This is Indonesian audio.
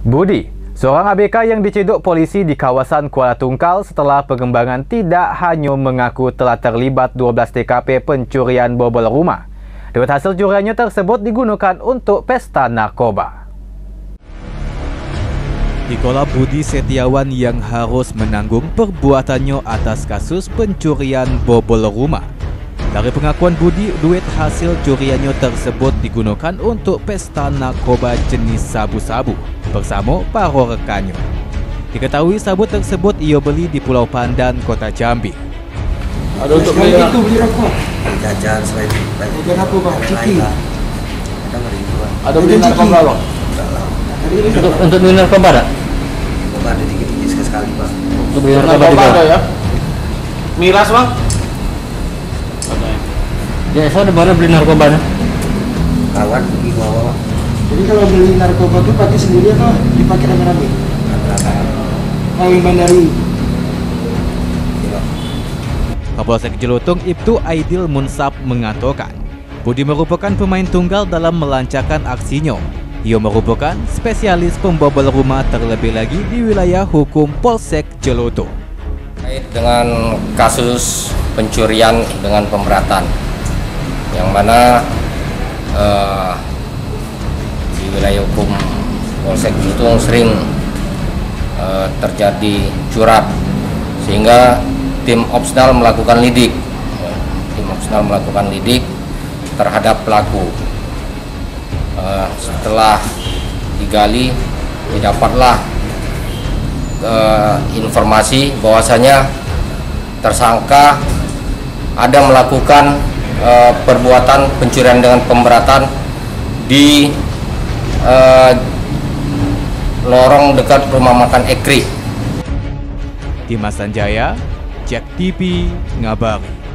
Budi, seorang ABK yang diciduk polisi di kawasan Kuala Tungkal setelah pengembangan tidak hanya mengaku telah terlibat 12 TKP pencurian bobol rumah. Duit hasil curiannya tersebut digunakan untuk pesta narkoba. Ikola Budi Setiawan yang harus menanggung perbuatannya atas kasus pencurian bobol rumah. Dari pengakuan Budi, duit hasil curiannya tersebut digunakan untuk pesta narkoba jenis sabu-sabu bersama para rekannya. Diketahui sabu tersebut ia beli di Pulau Pandan, Kota Jambi. Ada untuk beli itu beli rokok. jajan selain lain Jajan apa, Bang? Ciki? ada ribuan ada beli narkoba ciki. bang. Untuk untuk beli narkoba ada? Coba ada dikit-dikit sekali pak Untuk beli narkoba Narkoba juga. ada ya. Miras bang. Ya, saya ada mana beli narkoba? kawan pergi bawa Jadi kalau beli narkoba itu pakai sendiri atau dipakai rame-rame? rata-rata Kawin bandari. Kapolsek Jelutung Ibtu Aidil Munsab mengatakan, Budi merupakan pemain tunggal dalam melancarkan aksinya. Ia merupakan spesialis pembobol rumah terlebih lagi di wilayah hukum Polsek Jelutung. terkait dengan kasus pencurian dengan pemberatan yang mana eh, di wilayah hukum Polsek itu sering eh, terjadi curap sehingga tim Opsnal melakukan lidik. Tim Opsnal melakukan lidik terhadap pelaku. Eh, setelah digali didapatlah eh, informasi bahwasanya tersangka ada melakukan eh, perbuatan pencurian dengan pemberatan di eh, lorong dekat rumah makan Ekri. Dimas Sanjaya, Jack TV, Ngabari.